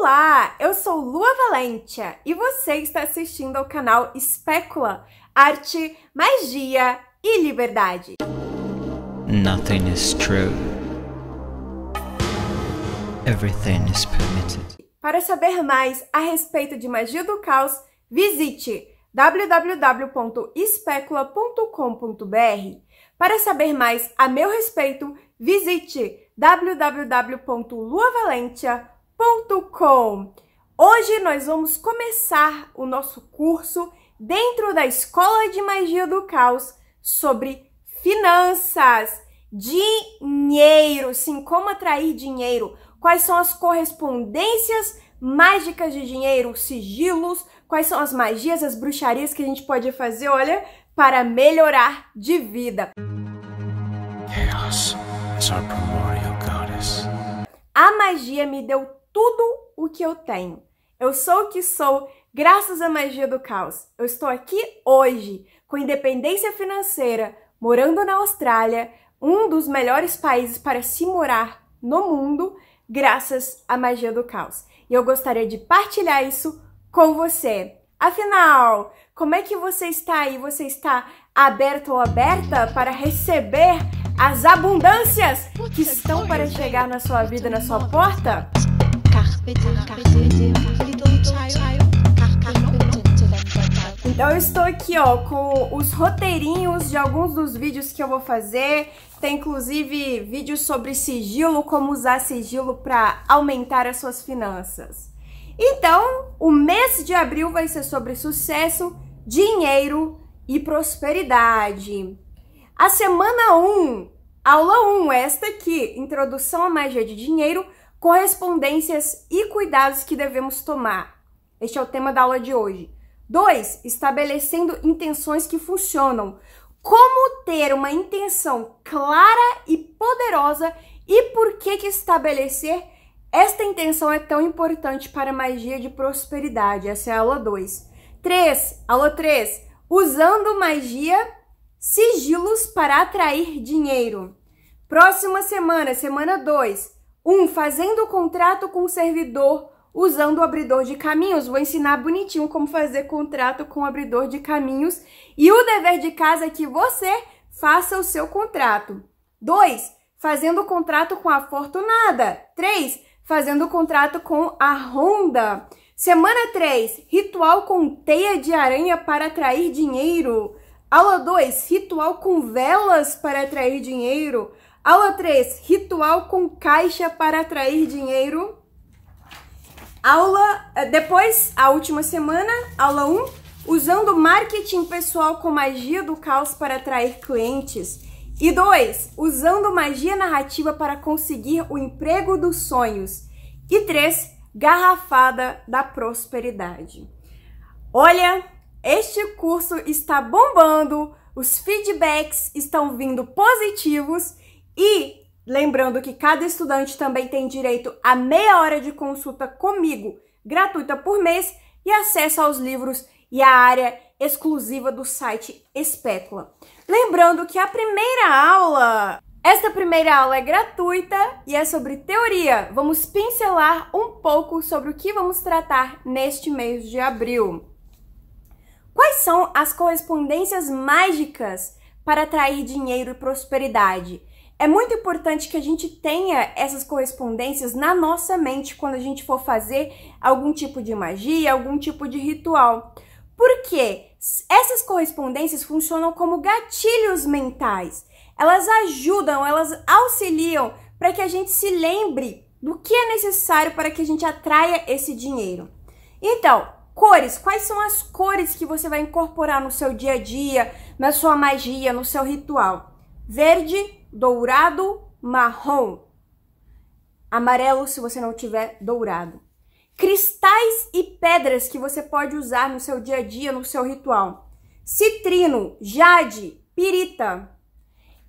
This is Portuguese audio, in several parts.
Olá, eu sou Lua Valentia e você está assistindo ao canal Espécula, Arte, Magia e Liberdade. Nothing is true. Everything is permitted. Para saber mais a respeito de magia do caos, visite www.especula.com.br. Para saber mais a meu respeito, visite www.luavalentia.com. Hoje nós vamos começar o nosso curso dentro da Escola de Magia do Caos sobre finanças, dinheiro, sim, como atrair dinheiro, quais são as correspondências mágicas de dinheiro, sigilos, quais são as magias, as bruxarias que a gente pode fazer, olha, para melhorar de vida. Chaos is our primordial goddess. A magia me deu tudo o que eu tenho. Eu sou o que sou graças à magia do caos. Eu estou aqui hoje com independência financeira, morando na Austrália, um dos melhores países para se morar no mundo, graças à magia do caos. E eu gostaria de partilhar isso com você. Afinal, como é que você está aí? Você está aberto ou aberta para receber as abundâncias que estão para chegar na sua vida, na sua porta? Então eu estou aqui, ó, com os roteirinhos de alguns dos vídeos que eu vou fazer. Tem inclusive vídeos sobre sigilo, como usar sigilo para aumentar as suas finanças. Então, o mês de abril vai ser sobre sucesso, dinheiro e prosperidade. A semana 1, aula 1, esta aqui, introdução à magia de dinheiro, correspondências e cuidados que devemos tomar. Este é o tema da aula de hoje. 2. Estabelecendo intenções que funcionam. Como ter uma intenção clara e poderosa e por que que estabelecer esta intenção é tão importante para a magia de prosperidade. Essa é a aula 2. 3. Aula 3. Usando magia sigilos para atrair dinheiro. Próxima semana, semana 2. 1. Um, fazendo contrato com o servidor usando o abridor de caminhos. Vou ensinar bonitinho como fazer contrato com o abridor de caminhos. E o dever de casa é que você faça o seu contrato. 2. Fazendo contrato com a Fortunada. 3. Fazendo contrato com a Honda. Semana 3. Ritual com teia de aranha para atrair dinheiro. Aula 2. Ritual com velas para atrair dinheiro. Aula 3. Ritual com caixa para atrair dinheiro. Aula, eh, depois, a última semana, aula 1, usando marketing pessoal com magia do caos para atrair clientes. E 2, usando magia narrativa para conseguir o emprego dos sonhos. E 3, garrafada da prosperidade. Olha, este curso está bombando, os feedbacks estão vindo positivos e Lembrando que cada estudante também tem direito a meia hora de consulta comigo, gratuita por mês, e acesso aos livros e à área exclusiva do site Espécula. Lembrando que a primeira aula, esta primeira aula é gratuita e é sobre teoria. Vamos pincelar um pouco sobre o que vamos tratar neste mês de abril. Quais são as correspondências mágicas para atrair dinheiro e prosperidade? É muito importante que a gente tenha essas correspondências na nossa mente quando a gente for fazer algum tipo de magia, algum tipo de ritual. Porque essas correspondências funcionam como gatilhos mentais. Elas ajudam, elas auxiliam para que a gente se lembre do que é necessário para que a gente atraia esse dinheiro. Então, cores, quais são as cores que você vai incorporar no seu dia a dia, na sua magia, no seu ritual? Verde, dourado, marrom. Amarelo se você não tiver dourado. Cristais e pedras que você pode usar no seu dia a dia, no seu ritual. Citrino, jade, pirita.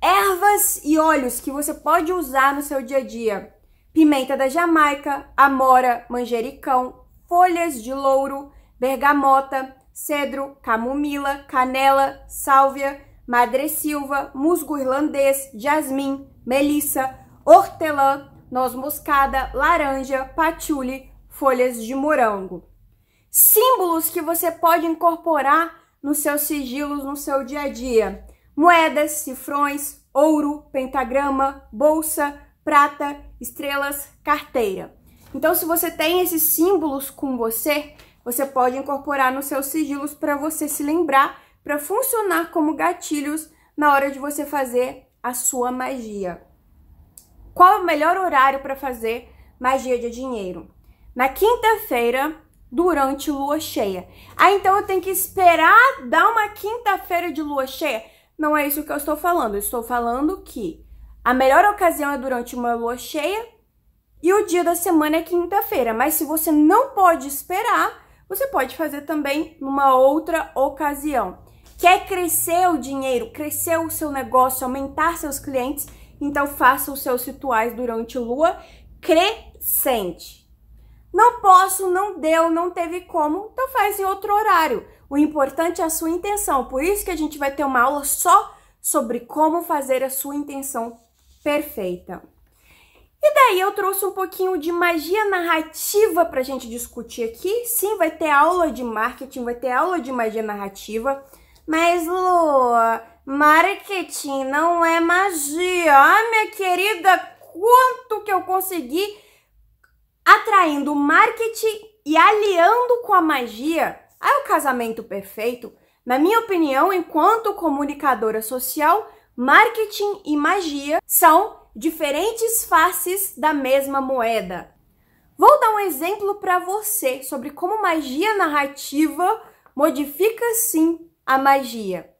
Ervas e óleos que você pode usar no seu dia a dia. Pimenta da Jamaica, amora, manjericão, folhas de louro, bergamota, cedro, camomila, canela, sálvia, madressilva, musgo irlandês, jasmim, melissa, hortelã, noz moscada, laranja, patchouli, folhas de morango. Símbolos que você pode incorporar nos seus sigilos no seu dia a dia: moedas, cifrões, ouro, pentagrama, bolsa, prata, estrelas, carteira. Então, se você tem esses símbolos com você, você pode incorporar nos seus sigilos para você se lembrar, para funcionar como gatilhos na hora de você fazer a sua magia. Qual é o melhor horário para fazer magia de dinheiro? Na quinta-feira, durante lua cheia. Ah, então eu tenho que esperar dar uma quinta-feira de lua cheia? Não é isso que eu estou falando. Eu estou falando que a melhor ocasião é durante uma lua cheia e o dia da semana é quinta-feira. Mas se você não pode esperar, você pode fazer também numa outra ocasião. Quer crescer o dinheiro, crescer o seu negócio, aumentar seus clientes? Então faça os seus rituais durante lua crescente. Não posso, não deu, não teve como, então faz em outro horário. O importante é a sua intenção. Por isso que a gente vai ter uma aula só sobre como fazer a sua intenção perfeita. E daí eu trouxe um pouquinho de magia narrativa para a gente discutir aqui. Sim, vai ter aula de marketing, vai ter aula de magia narrativa. Mas, Lu, marketing não é magia. Ah, minha querida, quanto que eu consegui atraindo marketing e aliando com a magia. É o casamento perfeito. Na minha opinião, enquanto comunicadora social, marketing e magia são diferentes faces da mesma moeda. Vou dar um exemplo para você sobre como magia narrativa modifica sim a magia.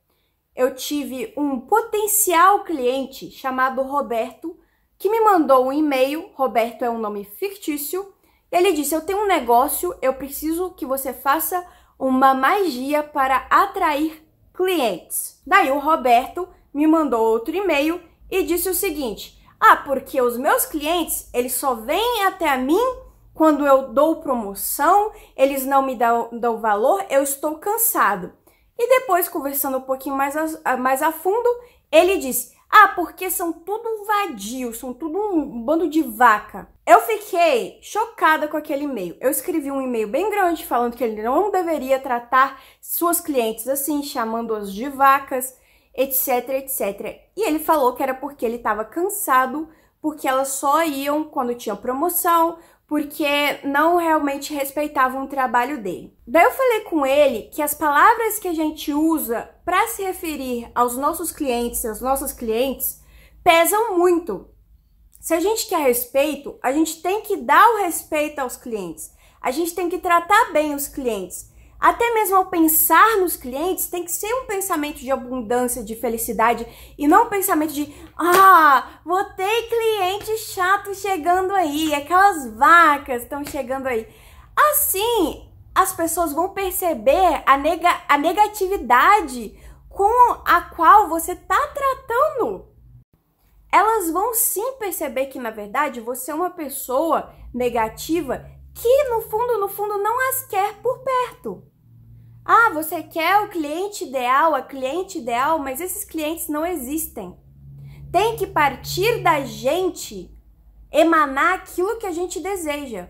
Eu tive um potencial cliente chamado Roberto que me mandou um e-mail. Roberto é um nome fictício. Ele disse: Eu tenho um negócio, eu preciso que você faça uma magia para atrair clientes. Daí o Roberto me mandou outro e-mail e disse o seguinte: Ah, porque os meus clientes eles só vêm até a mim quando eu dou promoção, eles não me dão, dão valor, eu estou cansado. E depois, conversando um pouquinho mais a, mais a fundo, ele disse: Ah, porque são tudo vadios, são tudo um bando de vaca. Eu fiquei chocada com aquele e-mail. Eu escrevi um e-mail bem grande falando que ele não deveria tratar suas clientes assim, chamando-as de vacas, etc, etc. E ele falou que era porque ele estava cansado, porque elas só iam quando tinha promoção, porque não realmente respeitavam o trabalho dele. Daí eu falei com ele que as palavras que a gente usa para se referir aos nossos clientes, aos nossos clientes, pesam muito. Se a gente quer respeito, a gente tem que dar o respeito aos clientes. A gente tem que tratar bem os clientes. Até mesmo ao pensar nos clientes, tem que ser um pensamento de abundância, de felicidade e não um pensamento de ah, vou ter cliente chato chegando aí, aquelas vacas estão chegando aí. Assim, as pessoas vão perceber a, nega a negatividade com a qual você está tratando. Elas vão sim perceber que, na verdade, você é uma pessoa negativa que, no fundo, no fundo, não as quer por perto. Ah, você quer o cliente ideal, a cliente ideal, mas esses clientes não existem. Tem que partir da gente emanar aquilo que a gente deseja.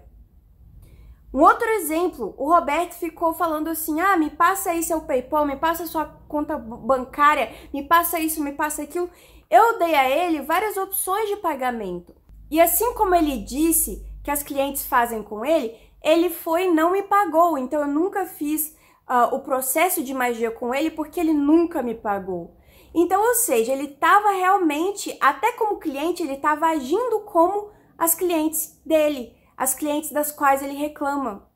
Um outro exemplo, o Roberto ficou falando assim: ah, me passa aí seu PayPal, me passa sua conta bancária, me passa isso, me passa aquilo. Eu dei a ele várias opções de pagamento. E assim como ele disse que as clientes fazem com ele, ele foi e não me pagou. Então eu nunca fiz uh, o processo de magia com ele porque ele nunca me pagou. Então, ou seja, ele estava realmente, até como cliente, ele estava agindo como as clientes dele, as clientes das quais ele reclama.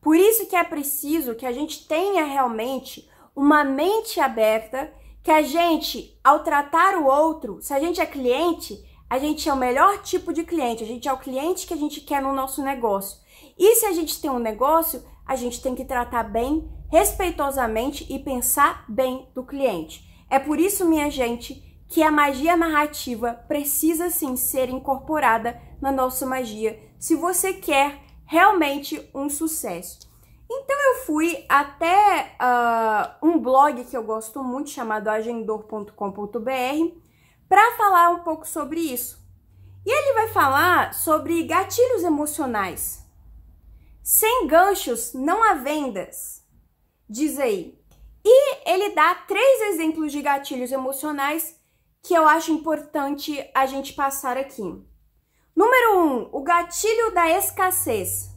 Por isso que é preciso que a gente tenha realmente uma mente aberta, que a gente, ao tratar o outro, se a gente é cliente, a gente é o melhor tipo de cliente, a gente é o cliente que a gente quer no nosso negócio. E se a gente tem um negócio, a gente tem que tratar bem respeitosamente e pensar bem do cliente. É por isso, minha gente, que a magia narrativa precisa sim ser incorporada na nossa magia, se você quer realmente um sucesso. Então eu fui até uh, um blog que eu gosto muito chamado agendor.com.br para falar um pouco sobre isso. E ele vai falar sobre gatilhos emocionais. Sem ganchos não há vendas. Diz aí. E ele dá três exemplos de gatilhos emocionais que eu acho importante a gente passar aqui. Número um, o gatilho da escassez.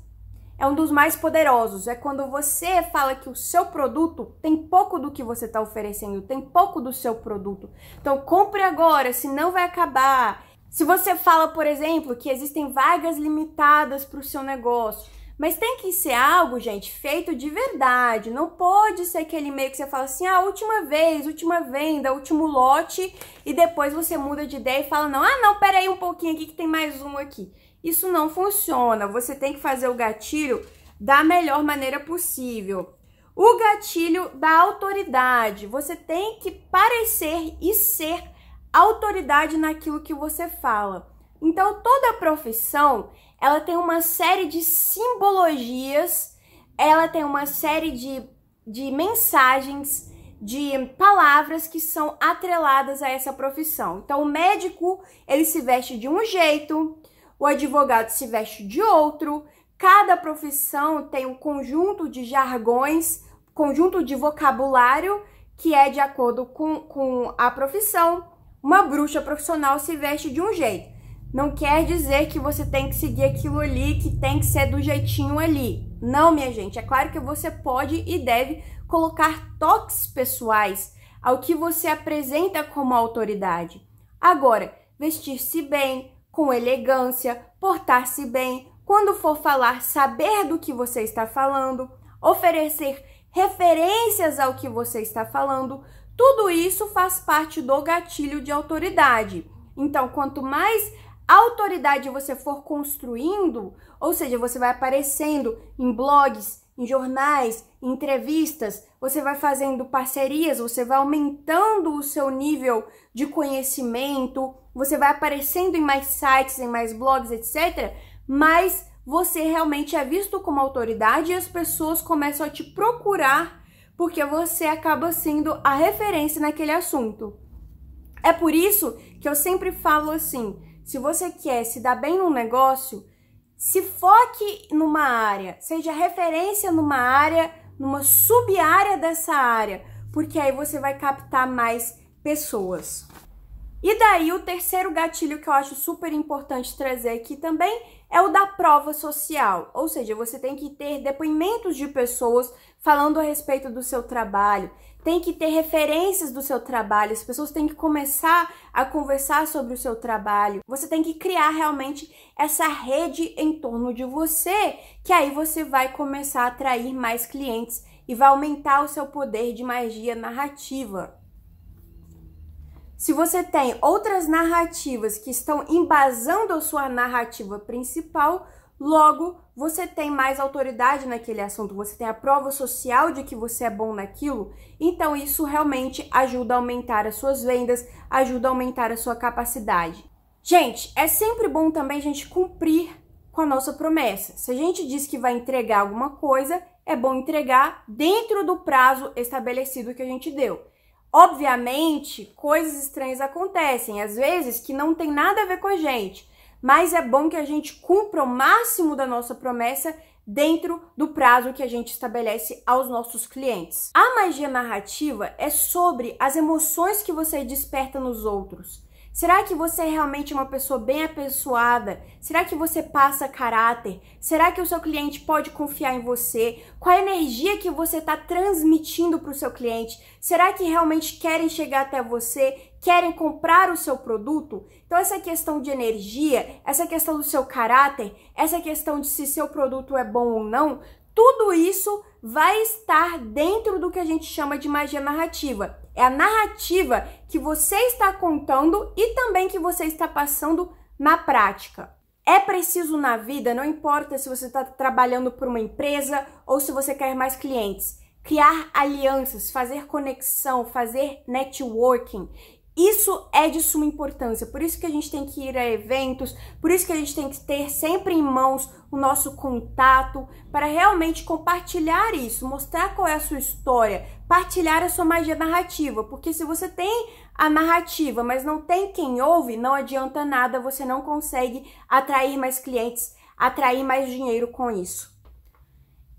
É um dos mais poderosos. É quando você fala que o seu produto tem pouco do que você está oferecendo, tem pouco do seu produto. Então compre agora, senão vai acabar. Se você fala, por exemplo, que existem vagas limitadas para o seu negócio, mas tem que ser algo, gente, feito de verdade. Não pode ser aquele e-mail que você fala assim, ah, última vez, última venda, último lote, e depois você muda de ideia e fala, não, ah, não, peraí um pouquinho aqui que tem mais um aqui. Isso não funciona. Você tem que fazer o gatilho da melhor maneira possível. O gatilho da autoridade. Você tem que parecer e ser autoridade naquilo que você fala. Então, toda profissão ela tem uma série de simbologias, ela tem uma série de, de mensagens, de palavras que são atreladas a essa profissão. Então, o médico, ele se veste de um jeito, o advogado se veste de outro, cada profissão tem um conjunto de jargões, conjunto de vocabulário que é de acordo com, com a profissão. Uma bruxa profissional se veste de um jeito não quer dizer que você tem que seguir aquilo ali, que tem que ser do jeitinho ali. Não, minha gente. É claro que você pode e deve colocar toques pessoais ao que você apresenta como autoridade. Agora, vestir-se bem, com elegância, portar-se bem, quando for falar, saber do que você está falando, oferecer referências ao que você está falando, tudo isso faz parte do gatilho de autoridade. Então, quanto mais autoridade você for construindo, ou seja, você vai aparecendo em blogs, em jornais, em entrevistas, você vai fazendo parcerias, você vai aumentando o seu nível de conhecimento, você vai aparecendo em mais sites, em mais blogs, etc. Mas você realmente é visto como autoridade e as pessoas começam a te procurar porque você acaba sendo a referência naquele assunto. É por isso que eu sempre falo assim: se você quer se dar bem num negócio, se foque numa área, seja referência numa área, numa sub-área dessa área, porque aí você vai captar mais pessoas. E daí o terceiro gatilho que eu acho super importante trazer aqui também é o da prova social, ou seja, você tem que ter depoimentos de pessoas falando a respeito do seu trabalho, tem que ter referências do seu trabalho, as pessoas têm que começar a conversar sobre o seu trabalho. Você tem que criar realmente essa rede em torno de você, que aí você vai começar a atrair mais clientes e vai aumentar o seu poder de magia narrativa. Se você tem outras narrativas que estão embasando a sua narrativa principal, Logo, você tem mais autoridade naquele assunto, você tem a prova social de que você é bom naquilo, então isso realmente ajuda a aumentar as suas vendas, ajuda a aumentar a sua capacidade. Gente, é sempre bom também a gente cumprir com a nossa promessa. Se a gente diz que vai entregar alguma coisa, é bom entregar dentro do prazo estabelecido que a gente deu. Obviamente, coisas estranhas acontecem, às vezes que não tem nada a ver com a gente mas é bom que a gente cumpra o máximo da nossa promessa dentro do prazo que a gente estabelece aos nossos clientes. A magia narrativa é sobre as emoções que você desperta nos outros. Será que você é realmente uma pessoa bem apessoada? Será que você passa caráter? Será que o seu cliente pode confiar em você? Qual a energia que você está transmitindo para o seu cliente? Será que realmente querem chegar até você? Querem comprar o seu produto? Então, essa questão de energia, essa questão do seu caráter, essa questão de se seu produto é bom ou não, tudo isso vai estar dentro do que a gente chama de magia narrativa. É a narrativa que você está contando e também que você está passando na prática. É preciso na vida, não importa se você está trabalhando por uma empresa ou se você quer mais clientes, criar alianças, fazer conexão, fazer networking. Isso é de suma importância, por isso que a gente tem que ir a eventos, por isso que a gente tem que ter sempre em mãos o nosso contato para realmente compartilhar isso, mostrar qual é a sua história, partilhar a sua magia narrativa, porque se você tem a narrativa, mas não tem quem ouve, não adianta nada, você não consegue atrair mais clientes, atrair mais dinheiro com isso.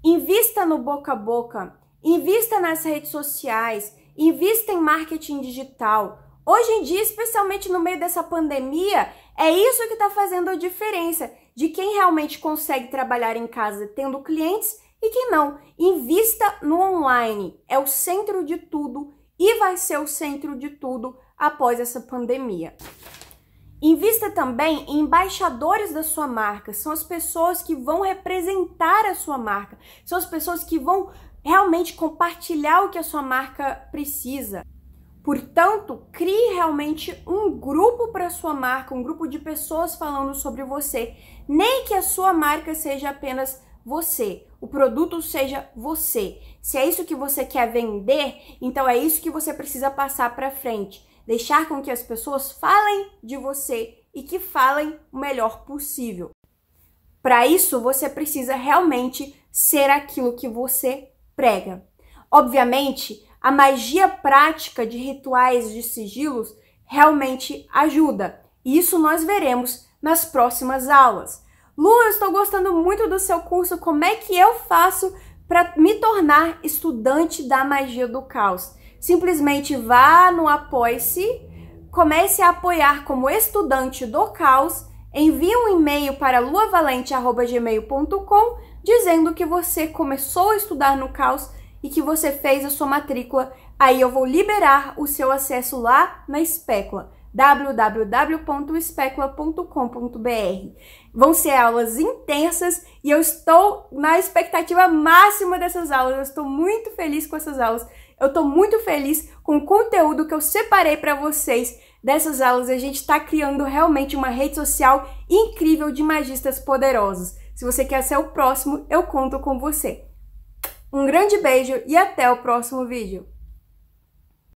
Invista no boca a boca, invista nas redes sociais, invista em marketing digital. Hoje em dia, especialmente no meio dessa pandemia, é isso que está fazendo a diferença de quem realmente consegue trabalhar em casa tendo clientes e quem não. Invista no online, é o centro de tudo e vai ser o centro de tudo após essa pandemia. Invista também em embaixadores da sua marca. São as pessoas que vão representar a sua marca. São as pessoas que vão realmente compartilhar o que a sua marca precisa. Portanto, crie realmente um grupo para sua marca, um grupo de pessoas falando sobre você. Nem que a sua marca seja apenas você, o produto seja você. Se é isso que você quer vender, então é isso que você precisa passar para frente deixar com que as pessoas falem de você e que falem o melhor possível. Para isso, você precisa realmente ser aquilo que você prega. Obviamente, a magia prática de rituais de sigilos realmente ajuda. Isso nós veremos nas próximas aulas. Lu, eu estou gostando muito do seu curso. Como é que eu faço para me tornar estudante da magia do caos? simplesmente vá no Apoie-se, comece a apoiar como estudante do caos, envie um e-mail para luavalente.gmail.com dizendo que você começou a estudar no caos e que você fez a sua matrícula. Aí eu vou liberar o seu acesso lá na Especula www.especula.com.br. Vão ser aulas intensas e eu estou na expectativa máxima dessas aulas. Eu estou muito feliz com essas aulas. Eu estou muito feliz com o conteúdo que eu separei para vocês dessas aulas. A gente está criando realmente uma rede social incrível de magistas poderosos. Se você quer ser o próximo, eu conto com você. Um grande beijo e até o próximo vídeo.